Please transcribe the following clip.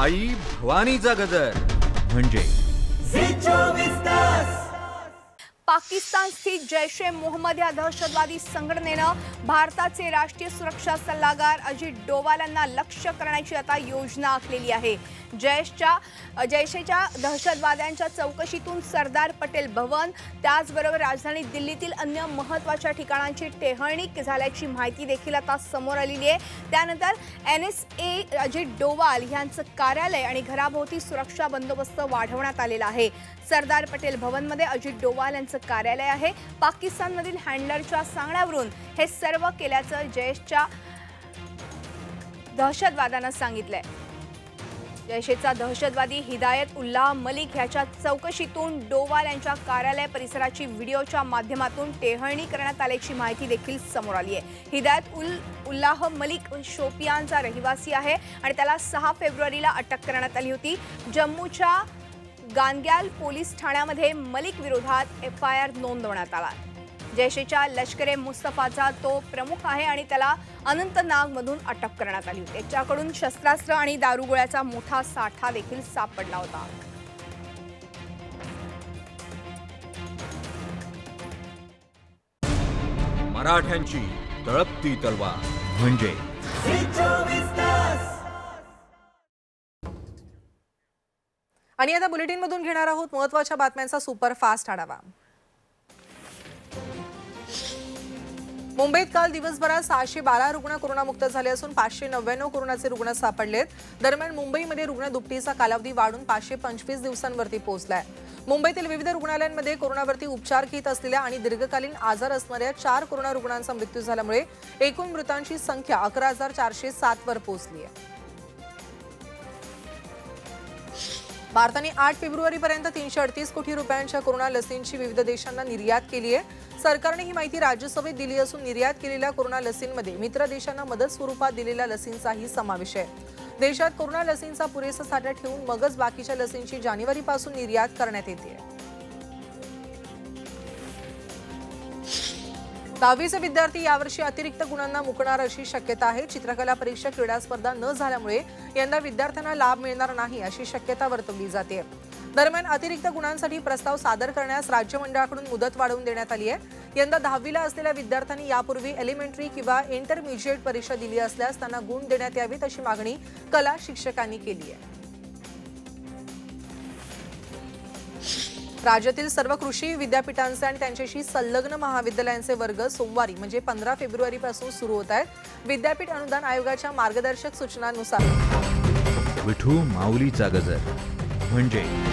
आई भवानीचा गजर. म्हणजे पाकिस्तान स्थित जैश ए मोहम्मद या दहशतवादी संघटनेनं भारताचे राष्ट्रीय सुरक्षा सल्लागार अजित डोवाल यांना लक्ष्य करण्याची आता योजना आखलेली आहे. जैशच्या जैशेच्या दहशतवाद्यांच्या चौकशीतून सरदार पटेल भवन त्याचबरोबर राजधानी दिल्लीतील अन्य महत्त्वाच्या ठिकाणांची टेहळणी झाल्याची माहिती देखील आता समोर आलेली आहे. त्यानंतर N S A Ajit Doval यांचं कार्यालय आणि घराभोवती सुरक्षा बंदोबस्त वाढवण्यात आलेला आहे. सरदार पटेल भवनमध्ये अजित डोवाल यांचं कार्यालय आहे. पाकिस्तानमधील हँडलरच्या सांगण्यावरून हे सर्व केल्याचं जयशच्या दहशतवादानं सांगितलंय. जैशेचा दहशतवादी हिदायत उल्लाह मलिक ह्याच्या चौकशीतून डोवाल यांच्या कार्यालय परिसराची व्हिडिओच्या माध्यमातून टेहळणी करण्यात आल्याची माहिती देखील समोर आली आहे. हिदायत उल उल्लाह मलिक शोपियानचा रहिवासी आहे आणि त्याला सहा फेब्रुवारीला अटक करण्यात आली होती. जम्मूच्या गानग्याल पोलीस ठाण्यामध्ये मलिक विरोधात एफ आय आर नोंदवण्यात आला. जैशेच्या लष्कर ए मुस्तफाचा तो प्रमुख आहे आणि त्याला अनंतनागमधून अटक करण्यात आली. होती त्याच्याकडून शस्त्रास्त्र आणि दारुगोळ्याचा मोठा साठा देखील सापडला होता. मराठ्यांची तळपती तलवार म्हणजे आणि आता बुलेटिनमधून घेणार आहोत महत्त्वाच्या बातम्यांचा सुपरफास्ट आढावा. मुंबईत काल दिवसभरात सहाशे बारा रुग्ण कोरोनामुक्त झाले असून पाचशे नव्याण्णव कोरोनाचे रुग्ण सापडलेत. दरम्यान मुंबईमध्ये रुग्ण दुपटीचा कालावधी वाढून पाचशे पंचवीस दिवसांवरती पोहोचलाय. मुंबईतील विविध रुग्णालयांमध्ये कोरोनावरती उपचार घेत असलेल्या आणि दीर्घकालीन आजार असणाऱ्या चार कोरोना रुग्णांचा मृत्यू झाल्यामुळे एकूण मृतांची संख्या अकरा हजार चारशे सात वर पोहोचली आहे. भारताने आठ फेब्रुवारीपर्यंत तीनशे अडतीस कोटी रुपयांच्या कोरोना लसींची विविध देशांना निर्यात केली आहे. सरकारने ही माहिती राज्यसभेत दिली असून निर्यात केलेल्या कोरोना लसींमध्ये मित्र देशांना मदत स्वरूपात दिलेल्या लसींचाही समावेश आहे. देशात कोरोना लसींचा पुरेसा साठा ठेवून मगच बाकीच्या लसींची जानेवारीपासून निर्यात करण्यात येते दहावीचे विद्यार्थी यावर्षी अतिरिक्त गुणांना मुकणार अशी शक्यता आहे. चित्रकला परीक्षा क्रीडा स्पर्धा न झाल्यामुळे यंदा विद्यार्थ्यांना लाभ मिळणार नाही अशी शक्यता वर्तवली जाते. दरम्यान अतिरिक्त गुणांसाठी प्रस्ताव सादर करण्यास राज्य मंडळाकडून मुदत वाढवून देण्यात आली आहे. यंदा दहावीला असलेल्या विद्यार्थ्यांनी यापूर्वी एलिमेंटरी किंवा इंटरमिजिएट परीक्षा दिली असल्यास त्यांना गुण देण्यात यावीत अशी मागणी कला शिक्षकांनी केली आहे. राज्यातील सर्व कृषी विद्यापीठांचे आणि त्यांच्याशी संलग्न महाविद्यालयांचे वर्ग सोमवारी म्हणजे पंधरा फेब्रुवारीपासून सुरू होत आहेत. विद्यापीठ अनुदान आयोगाच्या मार्गदर्शक सूचनांनुसार. विठू माऊलीचा गजर. म्हणजे